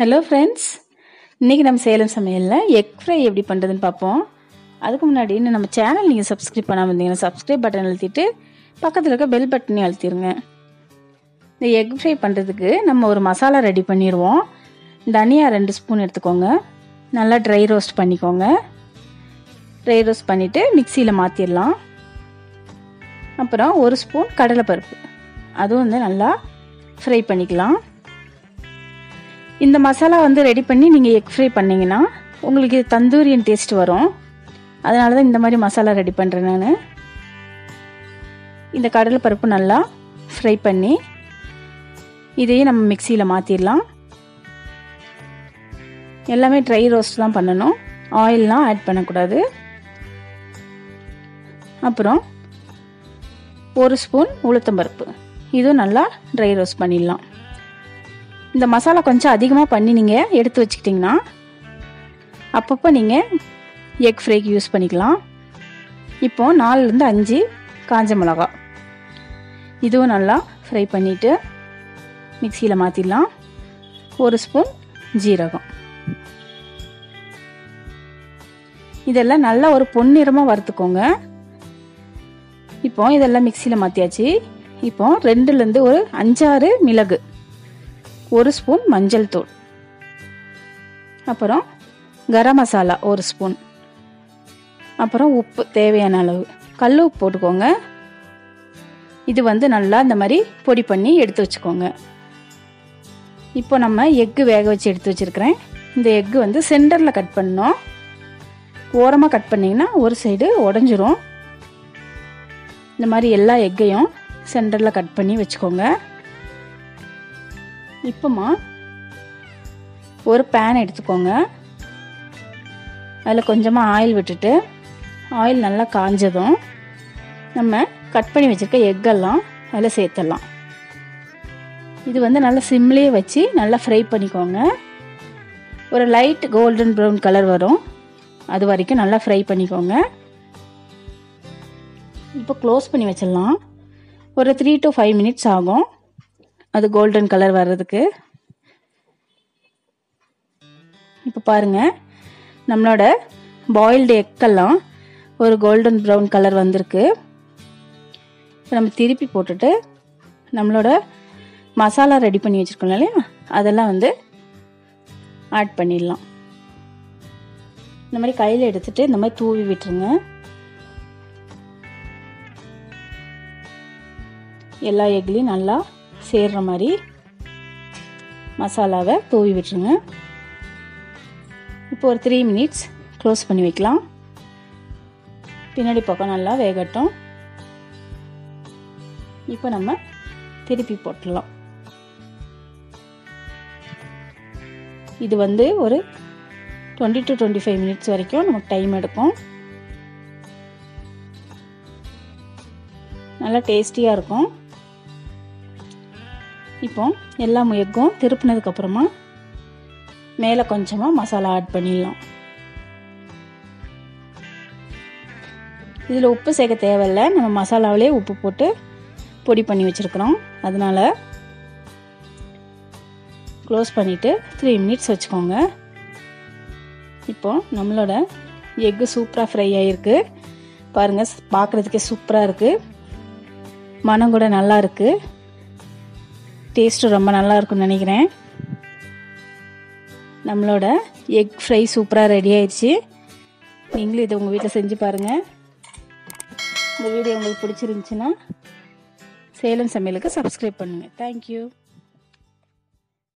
Hello friends இன்றைக்கி நம்ம சேலம் சமையலில் எக் ஃப்ரை எப்படி பண்ணுறதுன்னு பார்ப்போம். அதுக்கு முன்னாடி இன்னும் நம்ம சேனல் நீங்கள் சப்ஸ்கிரைப் பண்ணாமல் இருந்தீங்கன்னா சப்ஸ்கிரைப் பட்டன் அழுத்திட்டு பக்கத்தில் இருக்க பெல் பட்டனையும் அழுத்திடுங்க இந்த எக் ஃப்ரை பண்ணுறதுக்கு நம்ம ஒரு மசாலா ரெடி பண்ணிடுவோம். தனியா ரெண்டு ஸ்பூன் எடுத்துக்கோங்க. நல்லா ட்ரை ரோஸ்ட் பண்ணிக்கோங்க. ட்ரை ரோஸ்ட் பண்ணிவிட்டு மிக்சியில் மாற்றிடலாம் அப்புறம் ஒரு ஸ்பூன் கடலைப்பருப்பு. அதுவும் வந்து நல்லா ஃப்ரை பண்ணிக்கலாம். இந்த மசாலா வந்து ரெடி பண்ணி நீங்கள் எக் ஃப்ரை பண்ணிங்கன்னா உங்களுக்கு தந்தூரியன் டேஸ்ட் வரும். அதனால தான் இந்த மாதிரி மசாலா ரெடி பண்ணுறேன் நான். இந்த கடலைப்பருப்பு நல்லா ஃப்ரை பண்ணி இதையும் நம்ம மிக்சியில் மாற்றிடலாம் எல்லாமே ட்ரை ரோஸ்ட் தான் பண்ணணும். ஆயிலெலாம் ஆட் பண்ணக்கூடாது. அப்புறம் ஒரு ஸ்பூன் உளுத்தம்பருப்பு. இதுவும் நல்லா ட்ரை ரோஸ்ட் பண்ணிடலாம். இந்த மசாலா கொஞ்சம் அதிகமாக பண்ணி நீங்கள் எடுத்து வச்சுக்கிட்டிங்கன்னா அப்பப்போ நீங்கள் எக் ஃப்ரைக்கு யூஸ் பண்ணிக்கலாம். இப்போது நாலுலேருந்து அஞ்சு காஞ்ச மிளகா. இதுவும் நல்லா ஃப்ரை பண்ணிவிட்டு மிக்சியில் மாற்றிடலாம் ஒரு ஸ்பூன் ஜீரகம். இதெல்லாம் நல்லா ஒரு பொன்னிறமாக வறுத்துக்கோங்க. இப்போ இதெல்லாம் மிக்சியில் மாற்றியாச்சு இப்போ ரெண்டுலேருந்து ஒரு அஞ்சாறு மிளகு. ஒரு ஸ்பூன் மஞ்சள் தூள். அப்புறம் கரம் மசாலா ஒரு ஸ்பூன் அப்புறம் உப்பு தேவையான அளவு. கல் உப்பு போட்டுக்கோங்க. இது வந்து நல்லா இந்த மாதிரி பொடி பண்ணி எடுத்து வச்சுக்கோங்க. இப்போ நம்ம எக்கு வேக வச்சு எடுத்து வச்சுருக்கிறேன். இந்த எக்கு வந்து சென்டரில் கட் பண்ணோம் ஓரமாக கட் பண்ணிங்கன்னா ஒரு சைடு உடஞ்சிரும். இந்த மாதிரி எல்லா எக்கையும் சென்டரில் கட் பண்ணி வச்சுக்கோங்க. இப்போமா ஒரு பேன் எடுத்துக்கோங்க. அதில் கொஞ்சமாக ஆயில் விட்டுட்டு ஆயில் நல்லா காஞ்சதும் நம்ம கட் பண்ணி வச்சுருக்க எக்கெல்லாம் அதில் சேர்த்துடலாம். இது வந்து நல்லா சிம்லேயே வச்சு நல்லா ஃப்ரை பண்ணிக்கோங்க. ஒரு லைட் கோல்டன் ப்ரௌன் கலர் வரும். அது வரைக்கும் நல்லா ஃப்ரை பண்ணிக்கோங்க. இப்போ க்ளோஸ் பண்ணி வச்சிடலாம். ஒரு த்ரீ டு ஃபைவ் மினிட்ஸ் ஆகும். அது கோல்டன் கலர் வர்றதுக்கு. இப்போ பாருங்கள் நம்மளோட பாயில்டு எக்கெல்லாம் ஒரு கோல்டன் ப்ரௌன் கலர் வந்திருக்கு. இப்போ நம்ம திருப்பி போட்டுட்டு நம்மளோட மசாலா ரெடி பண்ணி வச்சுருக்கோம் இல்லையா? அதெல்லாம் வந்து ஆட் பண்ணிடலாம். இந்த மாதிரி கையில் எடுத்துட்டு இந்த மாதிரி தூவி விட்டுருங்க. எல்லா எக்லையும் நல்லா சேர்ற மாதிரி மசாலாவை தூவி விட்டுருங்க. இப்போ ஒரு த்ரீ மினிட்ஸ் க்ளோஸ் பண்ணி வைக்கலாம். பின்னாடி பக்கம் நல்லா வேகட்டும். இப்போ நம்ம திருப்பி போட்டுடலாம். இது வந்து ஒரு twenty to twenty five minutes வரைக்கும் நமக்கு டைம் எடுக்கும். நல்லா டேஸ்டியாக இருக்கும். இப்போ எல்லா எக்கும் திருப்பினதுக்கப்புறமா மேலே கொஞ்சமாக மசாலா ஆட் பண்ணிடலாம். இதில் உப்பு சேர்க்க தேவையில்லை. நம்ம மசாலாவிலே உப்பு போட்டு பொடி பண்ணி வச்சுருக்குறோம். அதனால் க்ளோஸ் பண்ணிவிட்டு த்ரீ மினிட்ஸ் வச்சுக்கோங்க. இப்போ நம்மளோட எக்கு சூப்பராக ஃப்ரை ஆகிருக்கு பாருங்கள் பார்க்குறதுக்கே சூப்பராக இருக்குது மனம் கூட நல்லா இருக்குது டேஸ்ட்டு ரொம்ப நல்லா இருக்கும்னு நினைக்கிறேன். நம்மளோட எக் ஃப்ரை சூப்பராக ரெடி ஆயிடுச்சு. நீங்களும் இதை உங்கள் வீட்டில் செஞ்சு பாருங்கள் இந்த வீடியோ உங்களுக்கு பிடிச்சிருந்துச்சின்னா சேலம் சமையலுக்கு சப்ஸ்கிரைப் பண்ணுங்கள் தேங்க்யூ